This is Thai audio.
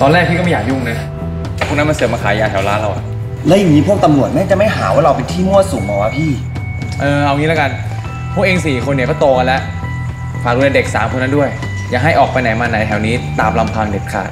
ตอนแรกพี่ก็ไม่อยากยุ่งนะพวกนั้นมันเสือกมาขายยาแถวร้านเราอะแล้วอย่างนี้พวกตำรวจแม่งจะไม่หาว่าเราเป็นที่มั่วสุมเหรอวะพี่ เออเอางี้แล้วกัน พวกเองสี่คนเนี่ยก็โตกันแล้ว ฝากดูแลเด็กสามคนนั้นด้วย อย่าให้ออกไปไหนมาไหนแถวนี้ตามลำพังเด็ดขาด